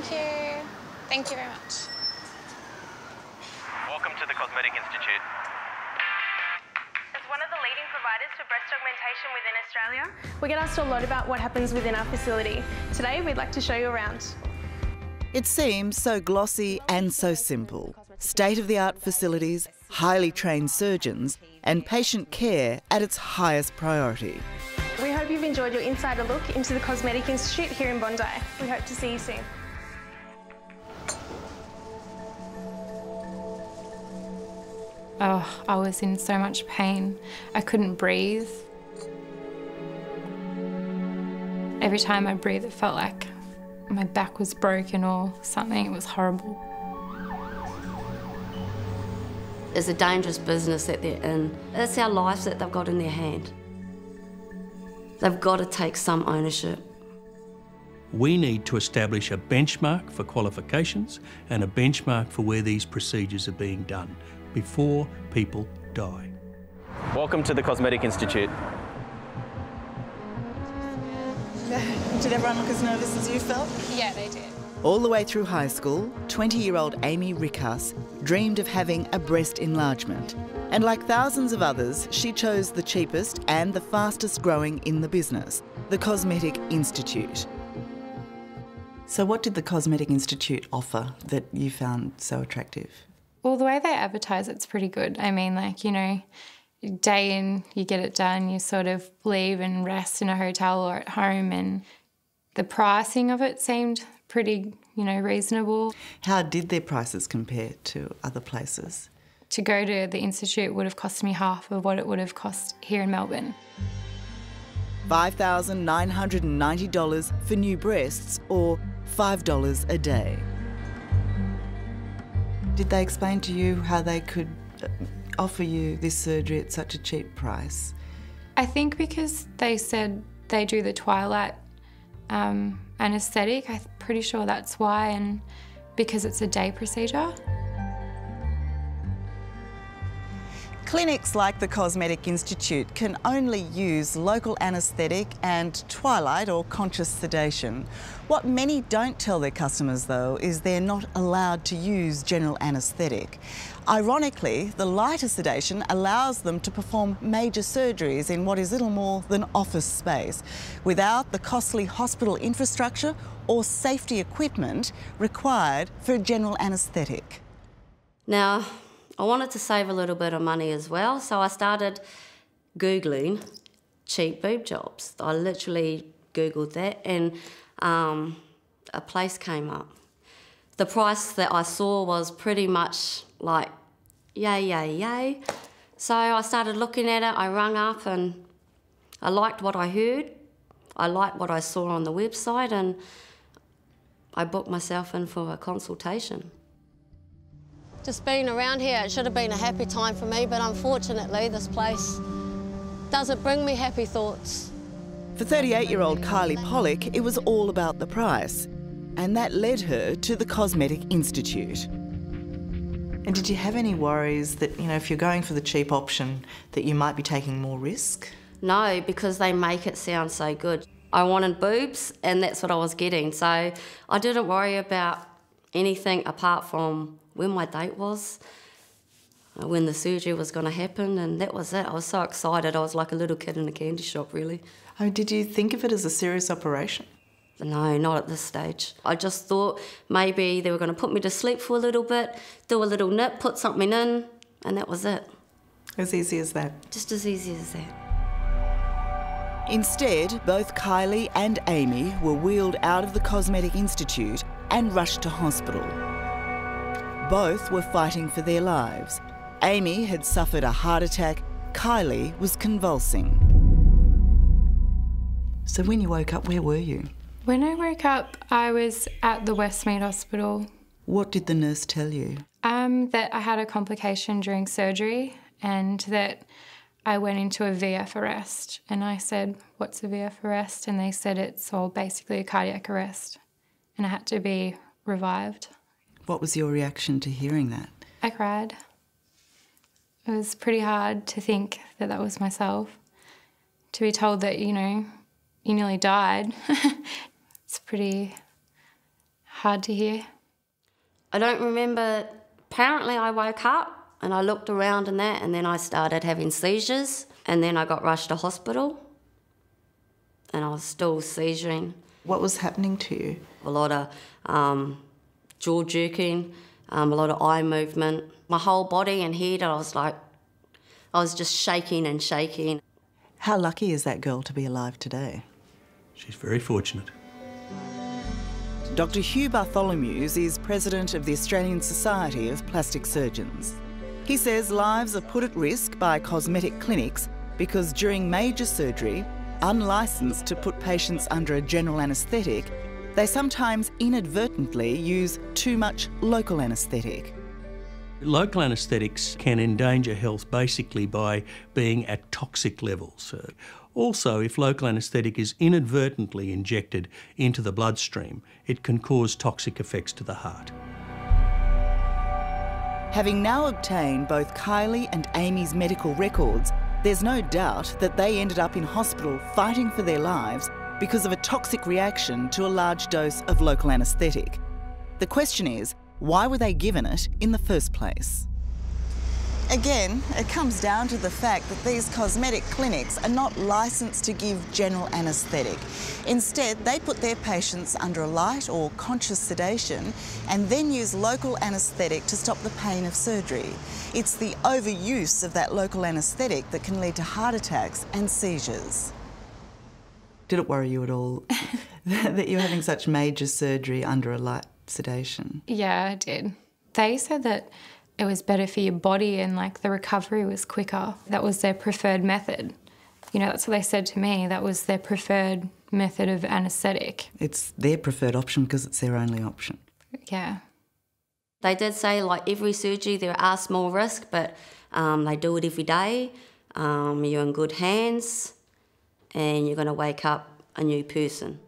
Thank you. Thank you very much. Welcome to the Cosmetic Institute. As one of the leading providers for breast augmentation within Australia, we get asked a lot about what happens within our facility. Today, we'd like to show you around. It seems so glossy and so simple. State of the art facilities, highly trained surgeons, and patient care at its highest priority. We hope you've enjoyed your insider look into the Cosmetic Institute here in Bondi. We hope to see you soon. Oh, I was in so much pain. I couldn't breathe. Every time I breathed, it felt like my back was broken or something. It was horrible. It's a dangerous business that they're in. It's our lives that they've got in their hand. They've got to take some ownership. We need to establish a benchmark for qualifications and a benchmark for where these procedures are being done before people die. Welcome to the Cosmetic Institute. Did everyone look as nervous as you felt? Yeah, they did. All the way through high school, 20 year old Amy Rickas dreamed of having a breast enlargement. And like thousands of others, she chose the cheapest and the fastest growing in the business, the Cosmetic Institute. So, what did the Cosmetic Institute offer that you found so attractive? Well, the way they advertise it's pretty good. I mean, like, you know, day in, you get it done, you sort of leave and rest in a hotel or at home, and the pricing of it seemed pretty, you know, reasonable. How did their prices compare to other places? To go to the Institute would have cost me half of what it would have cost here in Melbourne. $5,990 for new breasts or $5 a day. Did they explain to you how they could uh, offer you this surgery at such a cheap price? I think because they said they do the twilight um, anaesthetic, I'm pretty sure that's why, and because it's a day procedure. Clinics like the Cosmetic Institute can only use local anaesthetic and twilight or conscious sedation. What many don't tell their customers, though, is they're not allowed to use general anaesthetic. Ironically, the lighter sedation allows them to perform major surgeries in what is little more than office space without the costly hospital infrastructure or safety equipment required for a general anaesthetic. Now, I wanted to save a little bit of money as well, so I started Googling cheap boob jobs. I literally Googled that and um, a place came up. The price that I saw was pretty much like, yay, yay, yay. So I started looking at it, I rang up and I liked what I heard. I liked what I saw on the website and I booked myself in for a consultation. Just being around here, it should have been a happy time for me, but unfortunately, this place doesn't bring me happy thoughts. For 38 year old Kylie Pollock, it was all about the price, and that led her to the Cosmetic Institute. And did you have any worries that, you know, if you're going for the cheap option, that you might be taking more risk? No, because they make it sound so good. I wanted boobs, and that's what I was getting. So I didn't worry about anything apart from when my date was, uh, when the surgery was going to happen, and that was it. I was so excited. I was like a little kid in a candy shop, really. Oh, did you think of it as a serious operation? No, not at this stage. I just thought maybe they were going to put me to sleep for a little bit, do a little nip, put something in, and that was it. As easy as that? Just as easy as that. Instead, both Kylie and Amy were wheeled out of the Cosmetic Institute and rushed to hospital. Both were fighting for their lives. Amy had suffered a heart attack, Kylie was convulsing. So when you woke up, where were you? When I woke up, I was at the Westmead Hospital. What did the nurse tell you? Um, that I had a complication during surgery and that I went into a VF arrest. And I said, What's a VF arrest? And they said it's all basically a cardiac arrest. And I had to be revived. What was your reaction to hearing that? I cried. It was pretty hard to think that that was myself. To be told that, you know, you nearly died, it's pretty hard to hear. I don't remember. Apparently, I woke up and I looked around and that, and then I started having seizures, and then I got rushed to hospital, and I was still seizuring. What was happening to you? A lot of um, jaw jerking, um, a lot of eye movement. My whole body and head, I was like, I was just shaking and shaking. How lucky is that girl to be alive today? She's very fortunate. Dr. Hugh Bartholomeusz is president of the Australian Society of Plastic Surgeons. He says lives are put at risk by cosmetic clinics because during major surgery, unlicensed to put patients under a general anaesthetic, they sometimes inadvertently use too much local anaesthetic. Local anaesthetics can endanger health basically by being at toxic levels. Uh, also, if local anaesthetic is inadvertently injected into the bloodstream, it can cause toxic effects to the heart. Having now obtained both Kylie and Amy's medical records, there's no doubt that they ended up in hospital fighting for their lives because of a toxic reaction to a large dose of local anaesthetic. The question is, why were they given it in the first place? Again, it comes down to the fact that these cosmetic clinics are not licensed to give general anaesthetic. Instead, they put their patients under a light or conscious sedation and then use local anaesthetic to stop the pain of surgery. It's the overuse of that local anaesthetic that can lead to heart attacks and seizures. Did it worry you at all that you're having such major surgery under a light sedation? Yeah, I did. They said that it was better for your body and like the recovery was quicker. That was their preferred method. You know, that's what they said to me. That was their preferred method of anaesthetic. It's their preferred option because it's their only option. Yeah. They did say, like every surgery, there are small risks, but um, they do it every day. Um, you're in good hands and you're going to wake up a new person.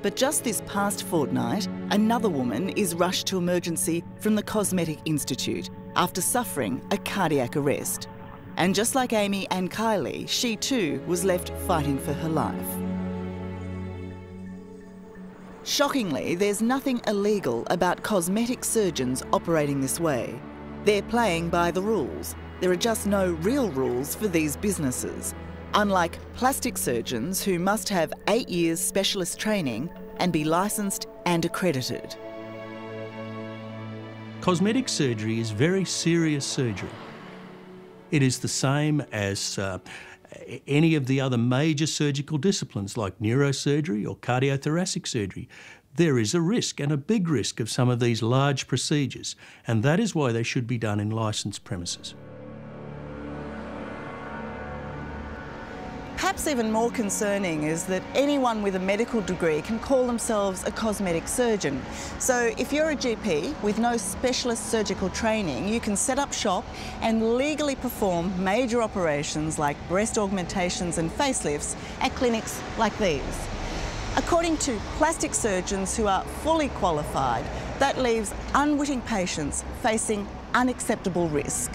But just this past fortnight, another woman is rushed to emergency from the Cosmetic Institute after suffering a cardiac arrest. And just like Amy and Kylie, she too was left fighting for her life. Shockingly, there's nothing illegal about cosmetic surgeons operating this way. They're playing by the rules. There are just no real rules for these businesses unlike plastic surgeons who must have eight years specialist training and be licensed and accredited. Cosmetic surgery is very serious surgery. It is the same as uh, any of the other major surgical disciplines like neurosurgery or cardiothoracic surgery. There is a risk and a big risk of some of these large procedures, and that is why they should be done in licensed premises. Perhaps even more concerning is that anyone with a medical degree can call themselves a cosmetic surgeon. So if you're a GP with no specialist surgical training, you can set up shop and legally perform major operations like breast augmentations and facelifts at clinics like these. According to plastic surgeons who are fully qualified, that leaves unwitting patients facing unacceptable risk.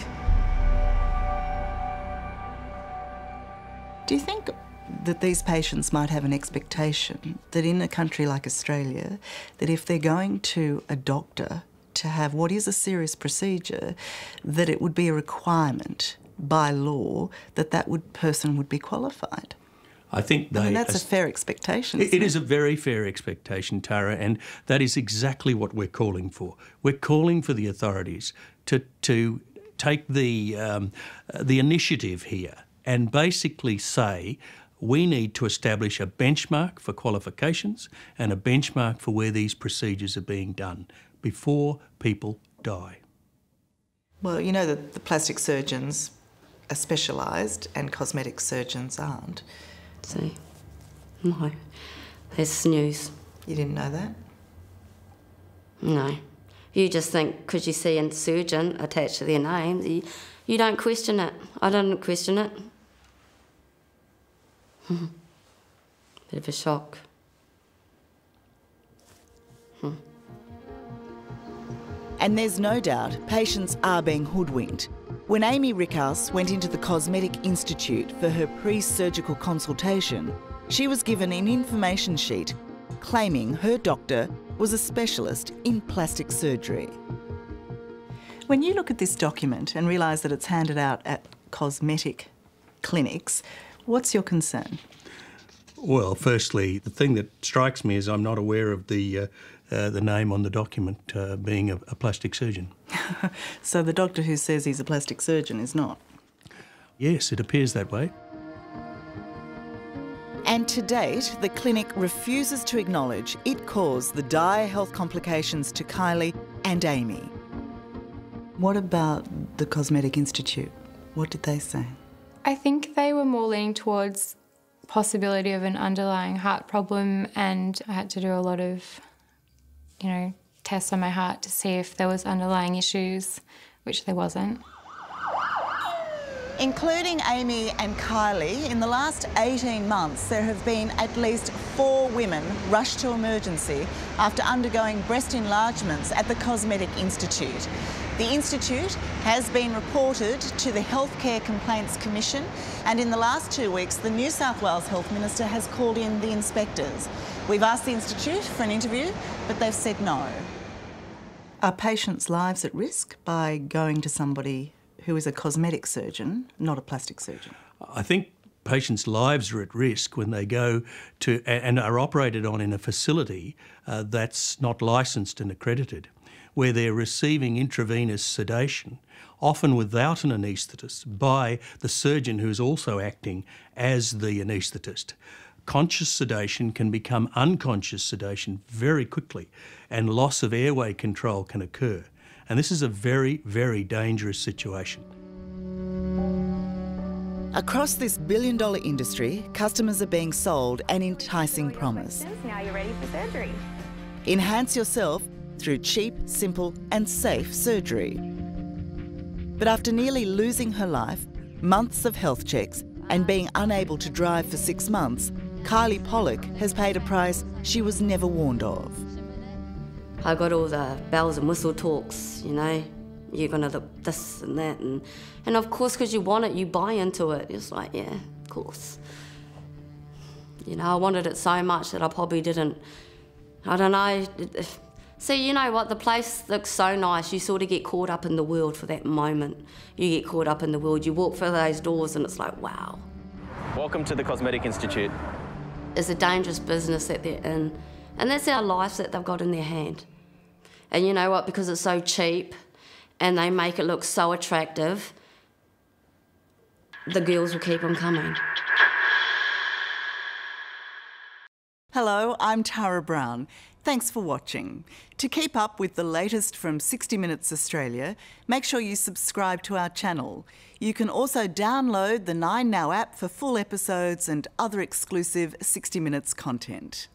Do you think that these patients might have an expectation that in a country like Australia, that if they're going to a doctor to have what is a serious procedure, that it would be a requirement by law that that would, person would be qualified? I think they. I mean, that's a fair expectation. It, it is a very fair expectation, Tara, and that is exactly what we're calling for. We're calling for the authorities to to take the um, the initiative here and basically say we need to establish a benchmark for qualifications and a benchmark for where these procedures are being done before people die. Well, you know that the plastic surgeons are specialised and cosmetic surgeons aren't. See? No. That's news. You didn't know that? No. You just think because you see a surgeon attached to their name, you, you don't question it. I don't question it. Bit of a shock. Hmm. And there's no doubt patients are being hoodwinked. When Amy Rickhouse went into the Cosmetic Institute for her pre surgical consultation, she was given an information sheet claiming her doctor was a specialist in plastic surgery. When you look at this document and realise that it's handed out at cosmetic clinics, what's your concern? Well, firstly, the thing that strikes me is I'm not aware of the uh, uh, the name on the document uh, being a, a, plastic surgeon. so the doctor who says he's a plastic surgeon is not? Yes, it appears that way. And to date, the clinic refuses to acknowledge it caused the dire health complications to Kylie and Amy. What about the Cosmetic Institute? What did they say? I think they were more leaning towards possibility of an underlying heart problem and I had to do a lot of you know, tests on my heart to see if there was underlying issues, which there wasn't. Including Amy and Kylie, in the last 18 months, there have been at least four women rushed to emergency after undergoing breast enlargements at the Cosmetic Institute. The Institute has been reported to the Healthcare Complaints Commission, and in the last two weeks, the New South Wales Health Minister has called in the inspectors. We've asked the Institute for an interview, but they've said no. Are patients' lives at risk by going to somebody who is a cosmetic surgeon, not a plastic surgeon? I think patients' lives are at risk when they go to and are operated on in a facility uh, that's not licensed and accredited where they're receiving intravenous sedation, often without an anaesthetist, by the surgeon who's also acting as the anaesthetist. Conscious sedation can become unconscious sedation very quickly, and loss of airway control can occur. And this is a very, very dangerous situation. Across this billion dollar industry, customers are being sold an enticing promise. Now you're ready for surgery. Enhance yourself through cheap, simple, and safe surgery. But after nearly losing her life, months of health checks, and being unable to drive for six months, Kylie Pollock has paid a price she was never warned of. I got all the bells and whistle talks, you know, you're gonna look this and that, and and of course, because you want it, you buy into it. It's like, yeah, of course. You know, I wanted it so much that I probably didn't. I don't know. See, you know what? The place looks so nice. You sort of get caught up in the world for that moment. You get caught up in the world. You walk through those doors and it's like, wow. Welcome to the Cosmetic Institute. It's a dangerous business that they're in. And that's our lives that they've got in their hand. And you know what? Because it's so cheap and they make it look so attractive, the girls will keep on coming. Hello, I'm Tara Brown. Thanks for watching. To keep up with the latest from 60 Minutes Australia, make sure you subscribe to our channel. You can also download the 9Now app for full episodes and other exclusive 60 Minutes content.